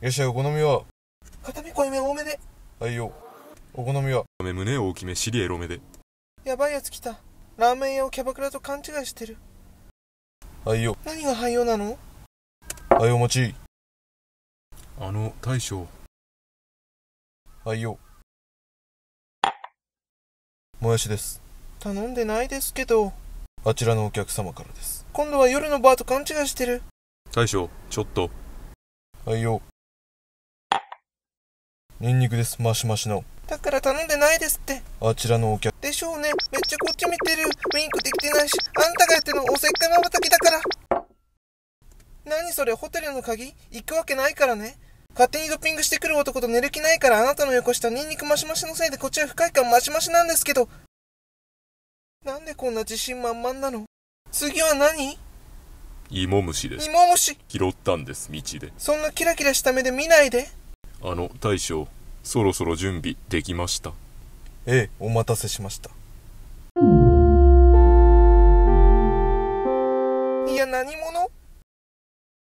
いらっしゃい、お好みは？片目濃いめ多めで。はいよ。お好みは？め胸大きめ尻エロめでやばいやつ来た。ラーメン屋をキャバクラと勘違いしてる。はいよ。何が廃用なの？はい、お待ち。あの大将はいよ。もやしです。頼んでないですけど。あちらのお客様からです。今度は夜のバーと勘違いしてる。大将ちょっとはいよ。ニンニクです。マシマシの。だから頼んでないですって。あちらのお客、でしょうね。めっちゃこっち見てる。ウインクできてないし、あんたがやってるのおせっかいまばたきだから。何それ、ホテルの鍵？行くわけないからね。勝手にドッピングしてくる男と寝る気ないからあなたの横下ニンニクマシマシのせいでこっちは不快感マシマシなんですけど。なんでこんな自信満々なの？次は何？芋虫です芋虫。拾ったんです道でそんなキラキラした目で見ないで。あの大将そろそろ準備できましたええ、お待たせしました。いや、何者？